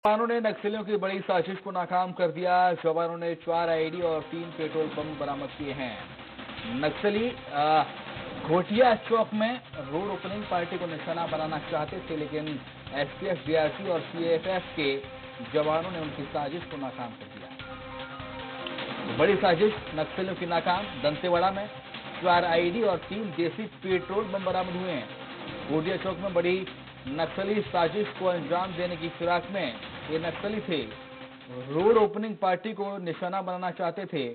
जवानों ने नक्सलियों की बड़ी साजिश को नाकाम कर दिया। जवानों ने चार आईडी और तीन पेट्रोल पंप बरामद किए हैं। नक्सली घोटिया चौक में रोड ओपनिंग पार्टी को निशाना बनाना चाहते थे, लेकिन एसपीएफ डीआरसी और सीएफएफ के जवानों ने उनकी साजिश को नाकाम कर दिया। बड़ी साजिश नक्सलियों की नाकाम। दंतेवाड़ा में चार आईडी और तीन देसी पेट्रोल बम बरामद हुए हैं। घोटिया चौक में बड़ी नक्सली साजिश को अंजाम देने की फिराक में ये नक्सली थे। रोड ओपनिंग पार्टी को निशाना बनाना चाहते थे।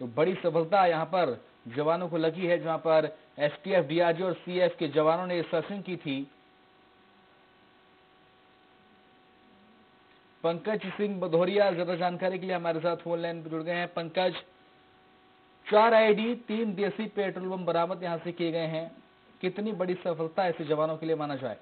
तो बड़ी सफलता यहाँ पर जवानों को लगी है, जहाँ पर एसटीएफ डीआरजी और सीएफ के जवानों ने सर्चिंग की थी। पंकज सिंह बधोरिया, ज़्यादा जानकारी के लिए हमारे साथ फ़ोन लाइन पर जुड़ गए हैं। पंकज, चार आईडी तीन देसी पेट्रोल बम बरामद यहाँ से किए गए हैं। कितनी बड़ी सफलता ऐसे जवानों के लिए माना जाए?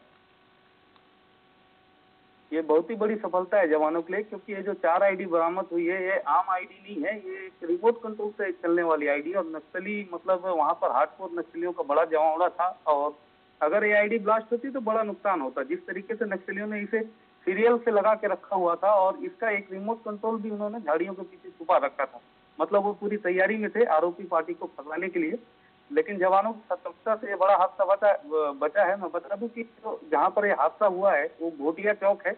ये बहुत ही बड़ी सफलता है जवानों के लिए, क्योंकि ये जो चार आईडी बरामद हुई है, ये आम आईडी नहीं है, ये एक रिमोट कंट्रोल से चलने वाली आईडी और नक्सली मतलब वहाँ पर हार्डकोर नक्सलियों का बड़ा जमावड़ा था, और अगर ये आईडी ब्लास्ट होती तो बड़ा नुकसान होता। जिस तरीके से नक्सलियों ने इसे सीरियल से लगा के रखा हुआ था, और इसका एक रिमोट कंट्रोल भी उन्होंने झाड़ियों के पीछे छुपा रखा था। मतलब वो पूरी तैयारी में थे आरोपी पार्टी को फंसाने के लिए। लेकिन जवानों की सतर्कता से ये बड़ा हादसा बचा बचा है। मैं बता दूँ कि तो जहाँ पर ये हादसा हुआ है, वो घोटिया चौक है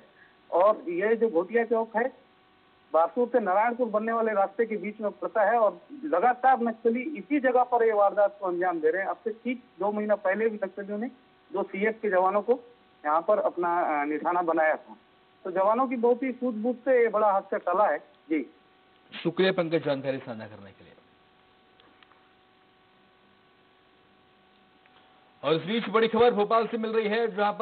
और ये जो घोटिया चौक है बारसूर से नारायणपुर बनने वाले रास्ते के बीच में पड़ता है और लगातार नक्सली इसी जगह पर ये वारदात को अंजाम दे रहे हैं। अब से ठीक दो महीना पहले भी नक्सलियों ने दो सीएफ के जवानों को यहाँ पर अपना निशाना बनाया था। तो जवानों की बहुत ही सूझबूझ से ये बड़ा हादसा टला है। जी। शुक्रिया पंकज, जानकारी साझा करने के लिए। और इस बीच बड़ी खबर भोपाल से मिल रही है जहाँ पर